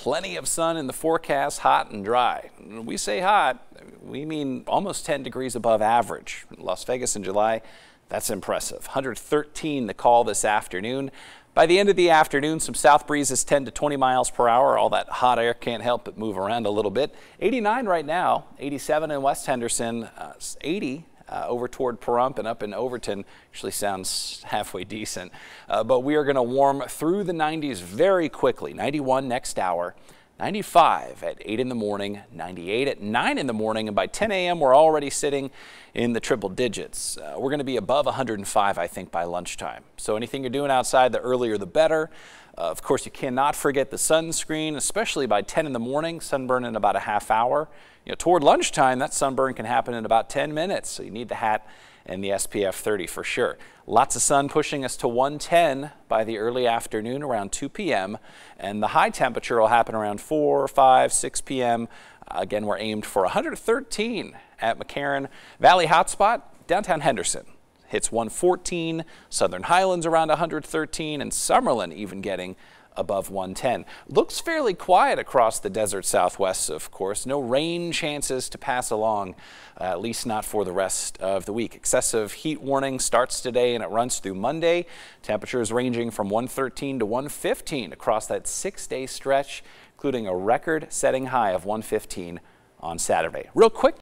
Plenty of sun in the forecast, hot and dry. When we say hot, we mean almost 10 degrees above average. Las Vegas in July, that's impressive. 113 the call this afternoon. By the end of the afternoon, some south breezes 10 to 20 miles per hour. All that hot air can't help but move around a little bit. 89 right now, 87 in West Henderson, uh, 80 uh, over toward Pahrump and up in Overton. Actually sounds halfway decent. Uh, but we are going to warm through the 90s very quickly. 91 next hour. 95 at 8 in the morning, 98 at 9 in the morning, and by 10 a.m. we're already sitting in the triple digits. Uh, we're going to be above 105, I think, by lunchtime. So anything you're doing outside, the earlier the better. Uh, of course, you cannot forget the sunscreen, especially by 10 in the morning, sunburn in about a half hour. You know, toward lunchtime, that sunburn can happen in about 10 minutes, so you need the hat and the SPF 30 for sure. Lots of sun pushing us to 110 by the early afternoon around 2 p.m. And the high temperature will happen around 4, 5, 6 p.m. Again, we're aimed for 113 at McCarran Valley Hotspot, downtown Henderson. Hits 114, Southern Highlands around 113, and Summerlin even getting above 110. Looks fairly quiet across the desert southwest, of course. No rain chances to pass along, uh, at least not for the rest of the week. Excessive heat warning starts today and it runs through Monday. Temperatures ranging from 113 to 115 across that six day stretch, including a record setting high of 115 on Saturday. Real quick.